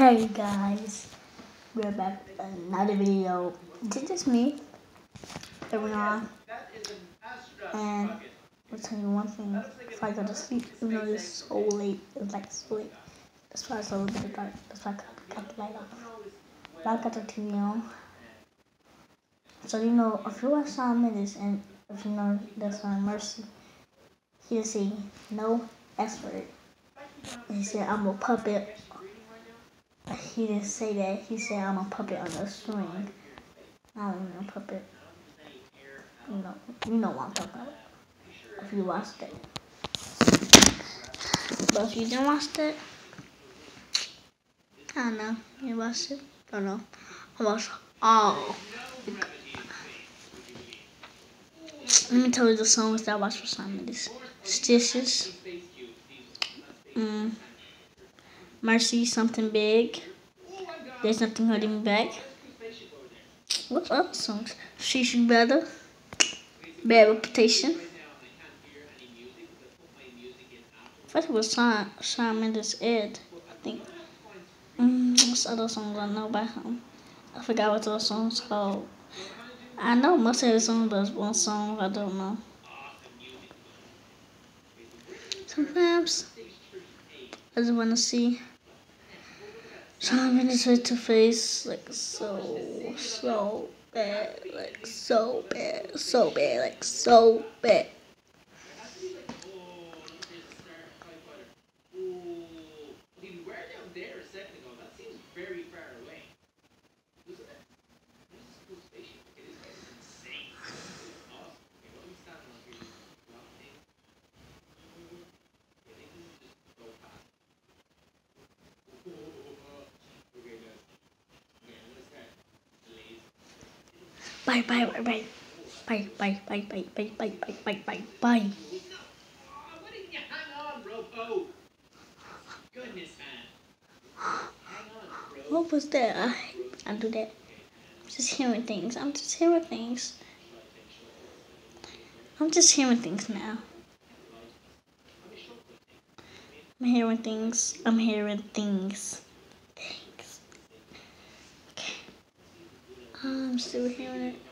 Hey guys, we're back with another video. This is me, going on, and I'll tell you one thing, if I go to sleep, even though it's so late, it's like so late, that's why it's a little bit dark, that's why I cut the light off. But I got the TV on. So you know, if you watch Shawn Mendes, and if you know that's on Mercy, he'll say no S word. And he said, I'm a puppet he didn't say that. He said I'm a puppet on a string. I don't know puppet. You know, you know what I'm talking about. If you watched it. But if you didn't watch it, I don't know. You watched it? I don't know. I watched all. Let me tell you the songs that I watched for Shawn Mendes. Stitches. Mm. Mercy, something big. There's nothing holding me back. What other songs? Should better. Bad reputation. First was Shawn, Shawn Mendes Ed, I think. Mm, what's other songs I know by him? I forgot what those songs called. I know most of the songs, but one song I don't know. Sometimes I just want to see Shawn Mendes face to face, like so, so bad, like so bad, so bad, like so bad. Bye, bye, bye, bye. Bye, bye, bye, bye, bye, bye, bye, bye, bye, bye. What was that? I, do that. I'm just hearing things. I'm just hearing things. I'm just hearing things now. I'm hearing things. I'm hearing things. Things. Okay. I'm still hearing it.